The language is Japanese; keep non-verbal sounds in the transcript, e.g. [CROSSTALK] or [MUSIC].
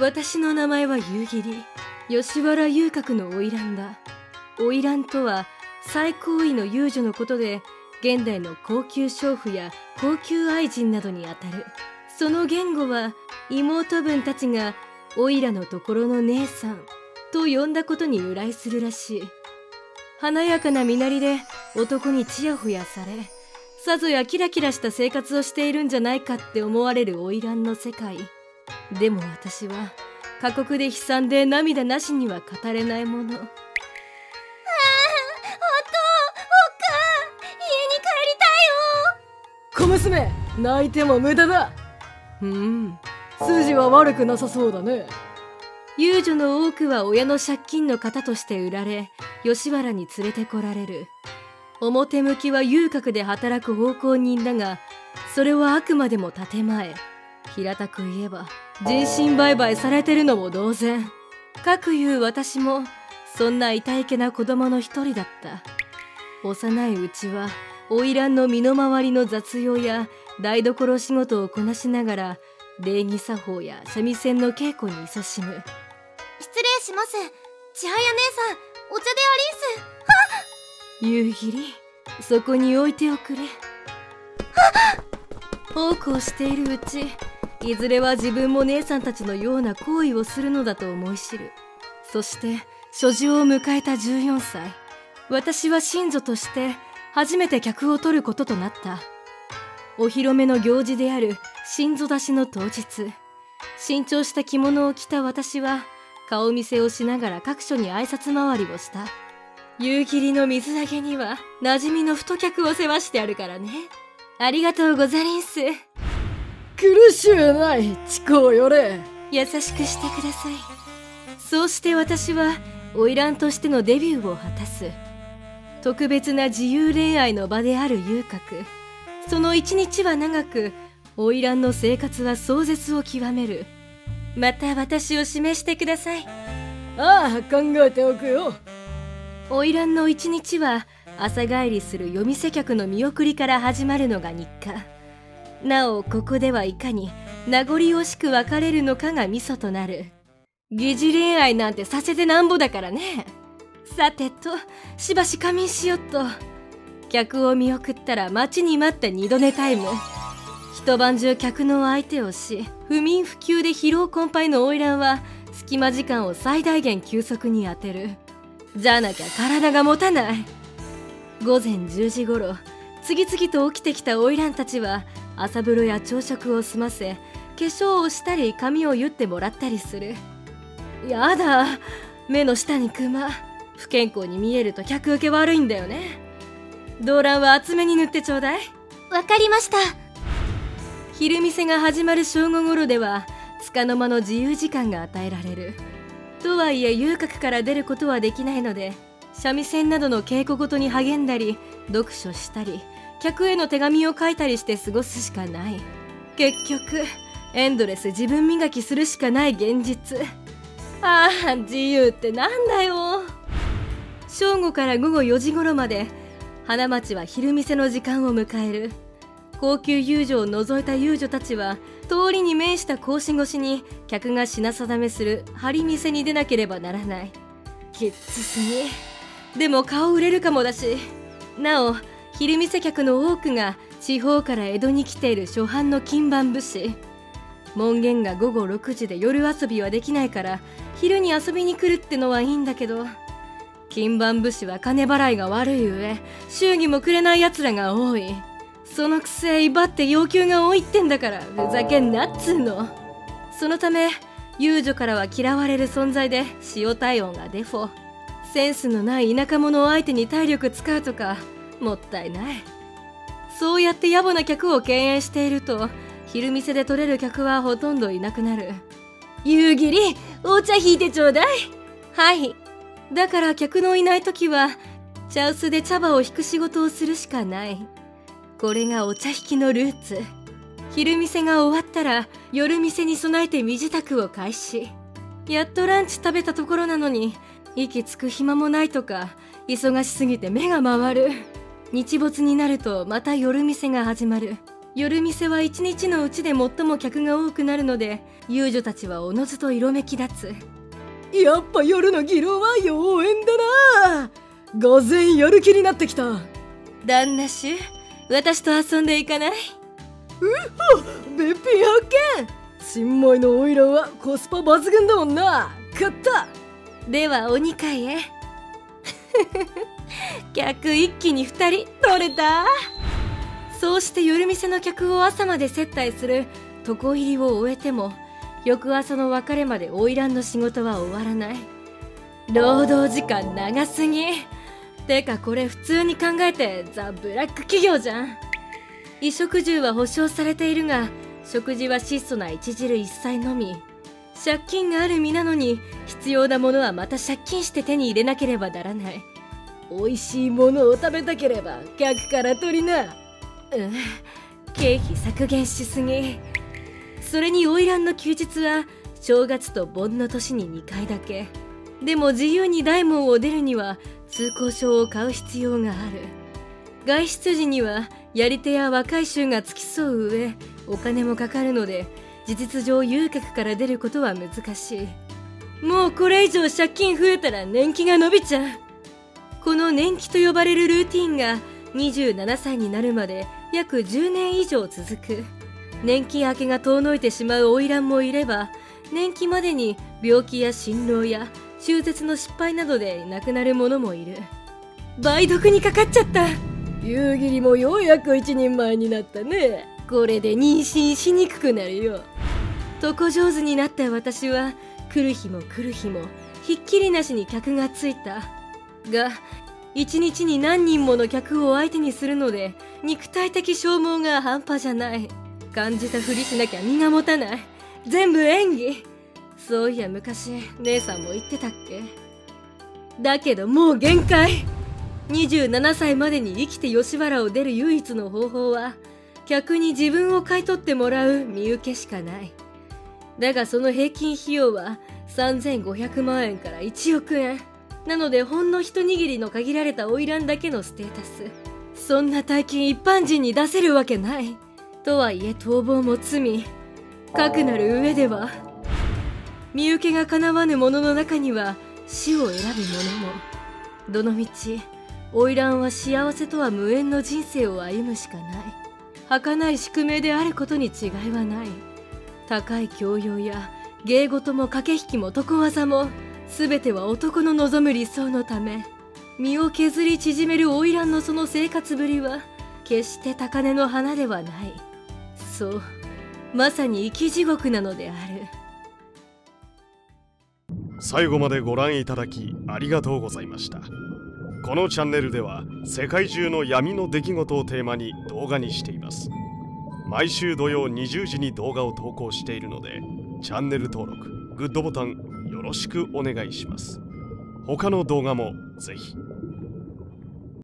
私の名前は夕霧。吉原遊郭の花魁だ。花魁とは最高位の遊女のことで現代の高級娼婦や高級愛人などにあたる。その言語は妹分たちがおいらのところの姉さんと呼んだことに由来するらしい。華やかな身なりで男にちやほやされさぞやキラキラした生活をしているんじゃないかって思われる花魁の世界。でも私は過酷で悲惨で涙なしには語れないもの。ああお父おっか家に帰りたいよ。小娘泣いても無駄だ。うん。筋は悪くなさそうだね。遊女の多くは親の借金の方として売られ吉原に連れてこられる。表向きは遊郭で働く奉公人だがそれはあくまでも建前。平たく言えば人身売買されてるのも同然。かくいう私もそんな痛いけな子供の一人だった。幼いうちは花魁の身の回りの雑用や台所仕事をこなしながら礼儀作法や三味線の稽古に勤しむ。失礼します。千早姉さんお茶で [LAUGHS] 夕霧そこに置いておくれ。[LAUGHS] 奉公しているうちいずれは自分も姉さんたちのような行為をするのだと思い知る。そして所持を迎えた14歳。私は信女として初めて客を取ることとなった。お披露目の行事である信女出しの当日。新調した着物を着た私は顔見せをしながら各所に挨拶回りをした。夕霧の水揚げには馴染みの太客を世話してあるからね。ありがとうござりんす。苦しゅうない地高よれ。優しくしてください。そうして私は花魁としてのデビューを果たす。特別な自由恋愛の場である遊郭。その一日は長く花魁の生活は壮絶を極める。また私を示してください。ああ考えておくよ。花魁の一日は朝帰りする夜店客の見送りから始まるのが日課なおここではいかに名残惜しく別れるのかがミソとなる。疑似恋愛なんてさせてなんぼだからね。さてとしばし仮眠しよっと。客を見送ったら待ちに待った二度寝タイム。一晩中客の相手をし不眠不休で疲労困憊の花魁は隙間時間を最大限休息に充てる。じゃなきゃ体が持たない。午前10時頃次々と起きてきた花魁たちは朝風呂や朝食を済ませ化粧をしたり髪を結ってもらったりする。やだ目の下にクマ不健康に見えると客受け悪いんだよね。動乱は厚めに塗ってちょうだい。わかりました。昼店が始まる正午頃では束の間の自由時間が与えられる。とはいえ遊郭から出ることはできないので三味線などの稽古ごとに励んだり読書したり客への手紙を書いたりして過ごすしかない。結局エンドレス自分磨きするしかない現実。ああ自由ってなんだよ。正午から午後4時頃まで花町は昼店の時間を迎える。高級遊女を除いた遊女たちは通りに面した格子越しに客が品定めする張り店に出なければならない。きつすぎ。でも顔売れるかもだし。なお昼店客の多くが地方から江戸に来ている初版の金番武士。門限が午後6時で夜遊びはできないから昼に遊びに来るってのはいいんだけど。金番武士は金払いが悪い上祝儀もくれない奴らが多い。そのくせ威張って要求が多いってんだからふざけんなっつうの。そのため遊女からは嫌われる存在で塩体温がデフォ。センスのない田舎者を相手に体力使うとかもったいない。そうやって野暮な客を敬遠していると昼店で取れる客はほとんどいなくなる。夕霧お茶引いてちょうだい。はい。だから客のいない時は茶臼で茶葉を引く仕事をするしかない。これがお茶引きのルーツ。昼店が終わったら夜店に備えて身支度を開始。やっとランチ食べたところなのに息つく暇もないとか忙しすぎて目が回る。日没になるとまた夜店が始まる。夜店は一日のうちで最も客が多くなるので遊女たちはおのずと色めき立つ。やっぱ夜の議論は妖艶だな。午前やる気になってきた。旦那衆私と遊んでいかない？うほべっぴん発見。新米のオイラはコスパ抜群だもんな。買った。ではお二階へ客一気に2人取れた？そうして夜店の客を朝まで接待する床入りを終えても翌朝の別れまで花魁の仕事は終わらない。労働時間長すぎ。てかこれ普通に考えてザ・ブラック企業じゃん。衣食住は保証されているが食事は質素な一汁一菜のみ。借金がある身なのに必要なものはまた借金して手に入れなければならない。美味しいものを食べたければ客から取りな。うん。経費削減しすぎ。それに花魁の休日は正月と盆の年に2回だけ。でも自由に大門を出るには通行証を買う必要がある。外出時にはやり手や若い衆が付き添う上お金もかかるので事実上遊客から出ることは難しい。もうこれ以上借金増えたら年季が伸びちゃう。この年季と呼ばれるルーティンが27歳になるまで約10年以上続く。年季明けが遠のいてしまう花魁もいれば年季までに病気や心労や中絶の失敗などで亡くなる者もいる。梅毒にかかっちゃった。夕霧もようやく一人前になったね。これで妊娠しにくくなるよ。床上手になった私は来る日も来る日もひっきりなしに客がついた。が一日に何人もの客を相手にするので肉体的消耗が半端じゃない。感じたふりしなきゃ身が持たない。全部演技。そういや昔姉さんも言ってたっけ。だけどもう限界。27歳までに生きて吉原を出る唯一の方法は客に自分を買い取ってもらう身請けしかない。だがその平均費用は3500万円から1億円。なのでほんの一握りの限られた花魁だけのステータス。そんな大金一般人に出せるわけない。とはいえ逃亡も罪。かくなる上では。身請けが叶わぬ者の中には死を選ぶ者も。どのみち花魁は幸せとは無縁の人生を歩むしかない。儚い宿命であることに違いはない。高い教養や芸事も駆け引きも床技も。全ては男の望む理想のため身を削り縮める花魁のその生活ぶりは決して高嶺の花ではない。そうまさに生き地獄なのである。最後までご覧いただきありがとうございました。このチャンネルでは世界中の闇の出来事をテーマに動画にしています。毎週土曜20時に動画を投稿しているのでチャンネル登録グッドボタンよろしくお願いします。他の動画もぜひ。